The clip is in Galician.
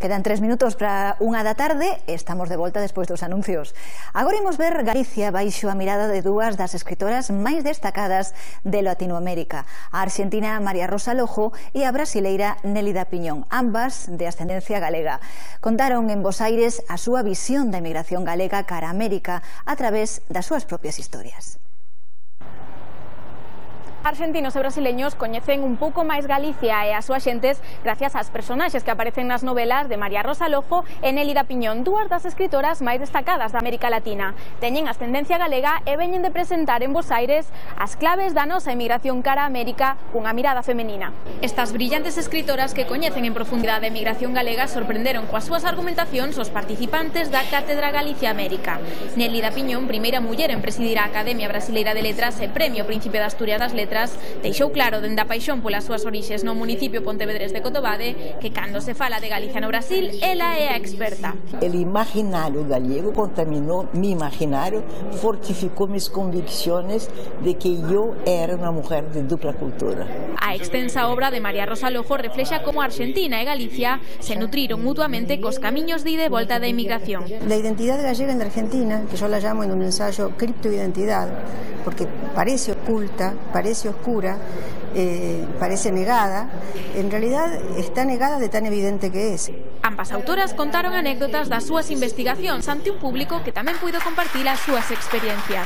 Quedan tres minutos para unha da tarde e estamos de volta despois dos anuncios. Agora imos ver Galicia baixo a mirada de dúas das escritoras máis destacadas de Latinoamérica, a argentina María Rosa Lojo e a brasileira Nélida Piñón, ambas de ascendencia galega. Contaron en Bos Aires a súa visión da emigración galega cara a América a través das súas propias historias. Argentinos e brasileños coñecen un pouco máis Galicia e as súas xentes gracias ás personaxes que aparecen nas novelas de María Rosa Lojo e Nélida Piñón, dúas das escritoras máis destacadas da América Latina. Teñen ascendencia galega e veñen de presentar en Bos Aires as claves da nosa emigración cara a América cunha mirada femenina. Estas brillantes escritoras que coñecen en profundidade a emigración galega sorprenderon coas súas argumentacións os participantes da Cátedra Galicia América. Nélida Piñón, primeira muller en presidir a Academia Brasileira de Letras e Premio Príncipe de Asturias das Letras, palabras, deixou claro dende a paixón polas súas orixes no municipio pontevedrés de Cotobade que cando se fala de Galicia no Brasil, ela é a experta. El imaginario gallego contaminou mi imaginario, fortificou mis convicciones de que yo era unha mujer de dupla cultura. A extensa obra de María Rosa Lojo reflexa como Argentina e Galicia se nutriron mutuamente cos camiños de ida e volta da emigración. La identidad gallega en Argentina, que yo la llamo en un ensayo criptoidentidad, porque parece oculta, parece parece oscura, eh, parece negada, en realidad está negada de tan evidente que es. Ambas autoras contaron anécdotas das súas investigacións ante un público que tamén puido compartir as súas experiencias.